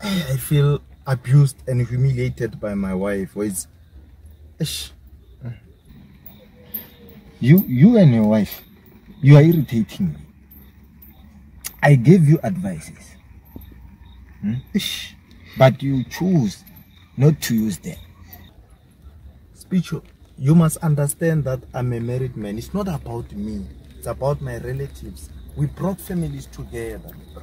I feel abused and humiliated by my wife. Or it's, You, you and your wife, you are irritating me. I gave you advices, hmm? But you choose not to use them. Spiritual, you must understand that I'm a married man. It's not about me. It's about my relatives. We brought families together, my